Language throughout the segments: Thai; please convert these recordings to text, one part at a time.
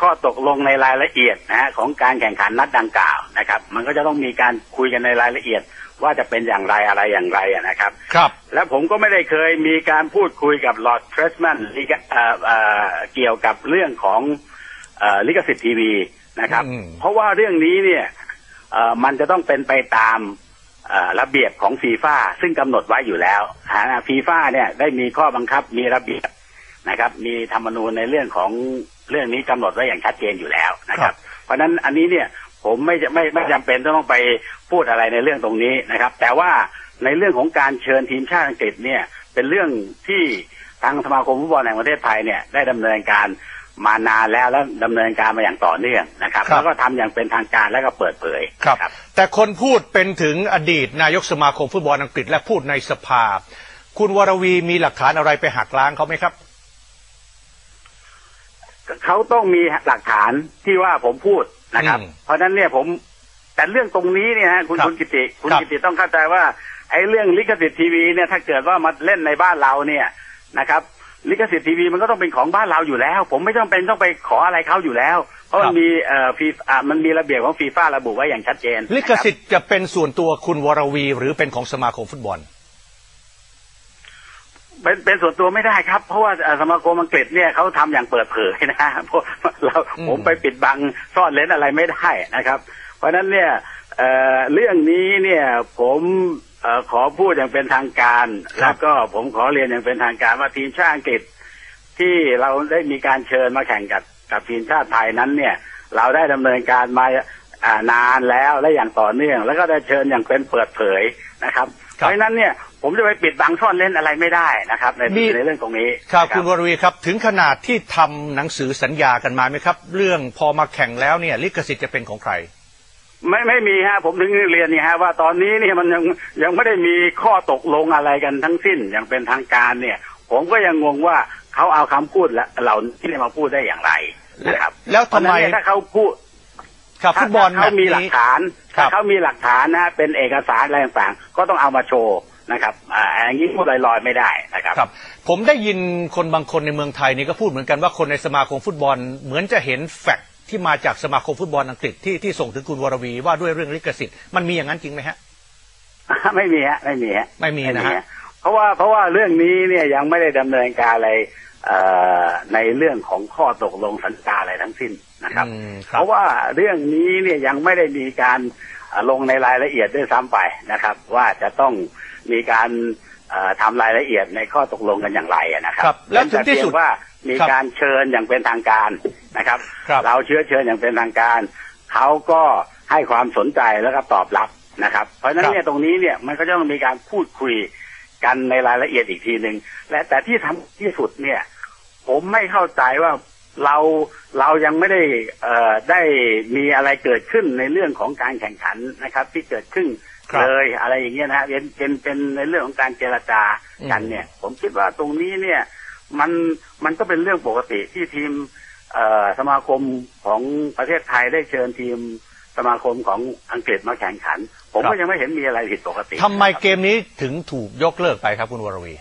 ข้อตกลงในรายละเอียดนะฮะของการแข่งขันนัดดังกล่าวนะครับ มันก็จะต้องมีการคุยกันในรายละเอียดว่าจะเป็นอย่างไรอะไรอย่างไรอะนะครับ ครับ และผมก็ไม่ได้เคยมีการพูดคุยกับลอร์ดเทรสแมนเกี่ยวกับเรื่องของเอ่อลิขสิทธิ์ทีวีนะครับอืมเพราะว่าเรื่องนี้เนี่ยเอ่อมันจะต้องเป็นไปตามเอ่อระเบียบของฟีฟ่าซึ่งกำหนดไว้อยู่แล้วฟีฟ่าเนี่ยได้มีข้อบังคับมีระเบียบ นะครับ มีธรรมนูญในเรื่องของเรื่องนี้กำหนดไว้อย่างชัดเจนอยู่แล้วนะครับ เพราะฉะนั้นอันนี้เนี่ยผมไม่จะไม่ไม่จำเป็นต้องไปพูดอะไรในเรื่องตรงนี้นะครับ แต่ว่าในเรื่องของการเชิญทีมชาติอังกฤษเนี่ยเป็นเรื่องที่ทางสมาคมฟุตบอลแห่งประเทศไทยเนี่ยได้ดำเนินการมานานแล้วแล้วดำเนินการมาอย่างต่อเนื่องนะครับครับแล้วก็ทำอย่างเป็นทางการแล้วก็เปิดเผยครับนะแต่คนพูดเป็นถึงอดีตนายกสมาคมฟุตบอลอังกฤษและพูดในสภา คุณวรวีมีหลักฐานอะไรไปหักล้างเขาไหมครับ เขาต้องมีหลักฐานที่ว่าผมพูดนะครับอืมเพราะฉะนั้นเนี่ยผมแต่เรื่องตรงนี้เนี่ยฮะคุณครับคุณกิติคุณครับกิติต้องเข้าใจว่าไอ้เรื่องลิขสิทธิ์ทีวีเนี่ยถ้าเกิดว่ามาเล่นในบ้านเราเนี่ยนะครับ ลิขสิทธิ์ทีวีมันก็ต้องเป็นของบ้านเราอยู่แล้ว ผมไม่จำเป็นต้องไปขออะไรเขาอยู่แล้ว เพราะมันมีเอ่อฟีอ่ามันมีระเบียบของฟีฟ่าระบุไว้อย่างชัดเจน ลิขสิทธิ์จะเป็นส่วนตัวคุณวรวีหรือเป็นของสมาคมฟุตบอล เป็นเป็นส่วนตัวไม่ได้ครับ เพราะว่าเอ่อสมาคมอังกฤษเนี่ยเขาทำอย่างเปิดเผยนะฮะเพราะเราอืมผมไปปิดบังซ่อนเลนอะไรไม่ได้นะครับ เพราะฉะนั้นเนี่ยเอ่อเรื่องนี้เนี่ยผมเอ่อขอพูดอย่างเป็นทางการ แล้วก็ผมขอเรียนอย่างเป็นทางการว่าทีมชาติอังกฤษ ที่เราได้มีการเชิญมาแข่งกับกับทีมชาติไทยนั้นเนี่ย เราได้ดำเนินการมาอ่านานแล้วและอย่างต่อเนื่อง แล้วก็ได้เชิญอย่างเป็นเปิดเผยนะครับครับเพราะฉะนั้นเนี่ย ผมจะไปปิดบังซ่อนเล่นอะไรไม่ได้นะครับ ในมีในเรื่องตรงนี้ครับนะคุณวรวีครับ ถึงขนาดที่ทำหนังสือสัญญากันมาไหมครับ เรื่องพอมาแข่งแล้วเนี่ย ลิขสิทธิ์จะเป็นของใคร ไม่ไม่มีฮะผมถึงเรียนนี่ฮะว่าตอนนี้เนี่ยมันยังยังไม่ได้มีข้อตกลงอะไรกันทั้งสิ้นอย่างเป็นทางการเนี่ย ผมก็ยังงงว่าเขาเอาคำพูดและเหล่านี้มาพูดได้อย่างไรนะครับ แล้วทำไมเพราะฉะนั้นเนี่ยถ้าเขาพูดครับฟุตบอลถ้าเขามีหลักฐานครัถ้าบเขามีหลักฐานนะเป็นเอกสารอะไรต่างๆก็ต้องเอามาโชว์ นะครับอ่าอย่างนี้พูดลอยๆไม่ได้นะครับ ครับ ผมได้ยินคนบางคนในเมืองไทยนี่ก็พูดเหมือนกันว่าคนในสมาคมฟุตบอลเหมือนจะเห็นแฟกต์ที่มาจากสมาคมฟุตบอลอังกฤษที่ที่ส่งถึงคุณวรวีว่าด้วยเรื่องลิขสิทธิ์มันมีอย่างนั้นจริงไหมฮะ ไม่มีฮะไม่มีฮะไม่มีนะฮะเพราะว่าเพราะว่าเรื่องนี้เนี่ยยังไม่ได้ดำเนินการอะไรเอ่อในเรื่องของข้อตกลงสัญญาอะไรทั้งสิ้นนะครับอืมคเพรับราะว่าเรื่องนี้เนี่ยยังไม่ได้มีการเอ่อ ลงในรายละเอียดด้วยซ้ำไปนะครับ ว่าจะต้องมีการเอ่อทำรายละเอียดในข้อตกลงกันอย่างไรอะนะครับครับแล้วถึงที่สุดเป็นแต่เพียงว่ามีครับการเชิญอย่างเป็นทางการนะครับครับเราเชื้อเชิญอย่างเป็นทางการเขาก็ให้ความสนใจแล้วก็ตอบรับนะครับ เพราะฉะนั้นเนี่ยตรงนี้เนี่ยมันก็จะต้องมีการพูดคุยกันในรายละเอียดอีกทีหนึ่งและแต่ที่ทำที่สุดเนี่ย ผมไม่เข้าใจว่า เราเรายังไม่ได้เอ่อได้มีอะไรเกิดขึ้นในเรื่องของการแข่งขันนะครับ ที่เกิดขึ้นครับเลยอะไรอย่างเงี้ยนะฮะเป็นเป็นเป็นในเรื่องของการเจรจากันเนี่ย ผมคิดว่าตรงนี้เนี่ยมันมันก็เป็นเรื่องปกติที่ทีมเอ่อสมาคมของประเทศไทยได้เชิญทีมสมาคมของอังกฤษมาแข่งขัน ผมครัก็บยังไม่เห็นมีอะไรผิดปกติทำไมเกมนี้ถึงถูกยกเลิกไปครับคุณวรวี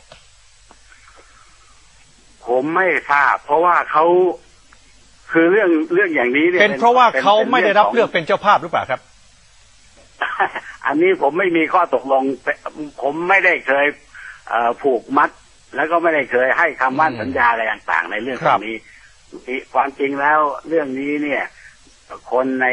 ผมไม่ทราบเพราะว่าเขา คือเรื่องเรื่องอย่างนี้เนี่ยเป็นเพราะว่าเขาป็นไม่ได้รับงขงเลือกเป็นเจ้าภาพหรือเปล่าครับ อันนี้ผมไม่มีข้อตกลง ผมไม่ได้เคยเอ่อผูกมัด แล้วก็ไม่ได้เคยให้คำมั่นอืมสัญญาอะไรต่างๆ ในเรื่องตรงนี้ครับความจริงแล้วเรื่องนี้เนี่ย คนใน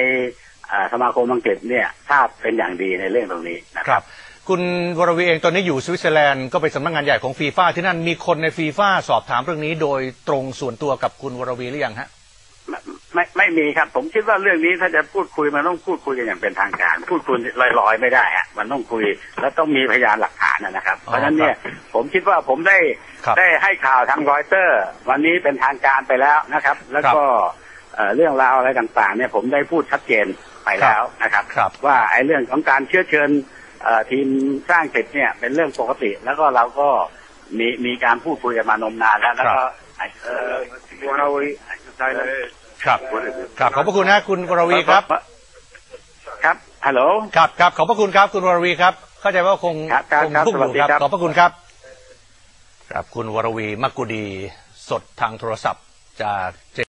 เอ่อสมาคมอังกฤษเนี่ยทราบเป็นอย่างดีในเรื่องตรงนี้นครับ คุณวรวีเองตอนนี้อยู่สวิตเซอร์แลนด์ก็เป็นสำนักงานใหญ่ของฟีฟ่าที่นั่นมีคนในฟีฟ่าสอบถามเรื่องนี้โดยตรงส่วนตัวกับคุณวรวีหรือยังฮะไม่ ไม่ไม่มีครับ ผมคิดว่าเรื่องนี้ถ้าจะพูดคุยมันต้องพูดคุยกันอย่างเป็นทางการ พูดคุยลอยๆไม่ได้อะมันต้องคุยแล้วต้องมีพยานหลักฐานนะนะครับอ๋อเพราะฉะนั้นเนี่ยผมคิดว่าผมได้ครับได้ให้ข่าวทางรอยเตอร์ วันนี้เป็นทางการไปแล้วนะครับ แล้วก็เอ่อเรื่องราวอะไรต่างๆ เนี่ยผมได้พูดชัดเจนไปแล้วนะครับครับว่าไอ้เรื่องของการเชื้อเชิญเอ่อทีมสร้างเสร็จเนี่ยเป็นเรื่องปกติ แล้วก็เราก็มีมีการพูดคุยกันมานมนานแล้วแล้วก็เอ่อ ครับ ครับขอบพระคุณนะคุณวรวีครับ ครับฮัลโหลครับครับขอบพระคุณครับคุณวรวีครับ เข้าใจว่าคงครับครับคงครับพุ่งสอวัสยู่ดีครับครับ ขอบพระคุณครับ ครับคุณวรวีมักกุดีสดทางโทรศัพท์จากเจ